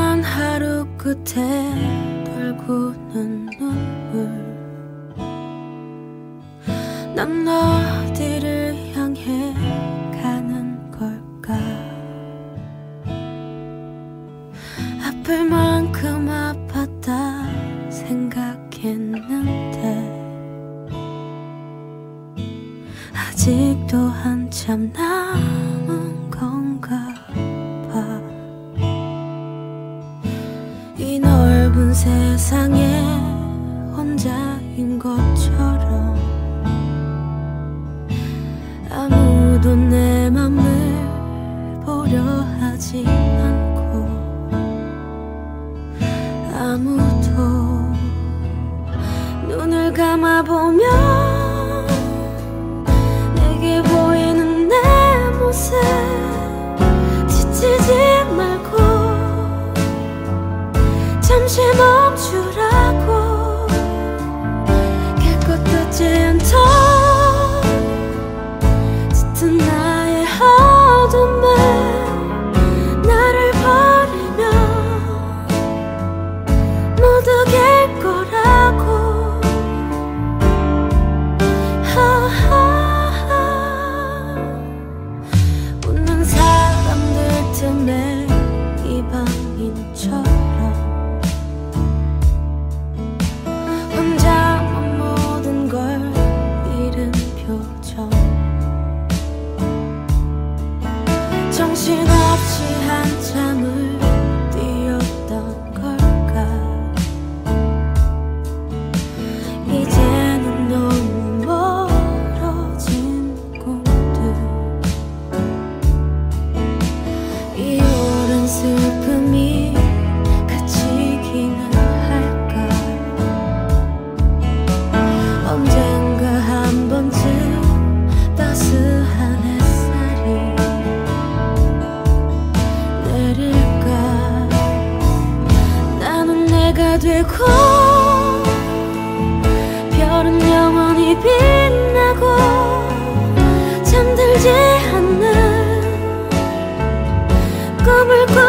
지난 하루 끝에 떨구는 눈물. 난 어디를 향해 가는 걸까? 아플 만큼 아팠다 생각했는데. 아직도 한참 남은 건가? 세상에 혼자인 것처럼 아무도 내 맘을 보려 하지 않고 아무도 눈을 감아보면 着 흐르고 별은 영원히 빛나고 잠들지 않는 꿈을 꾸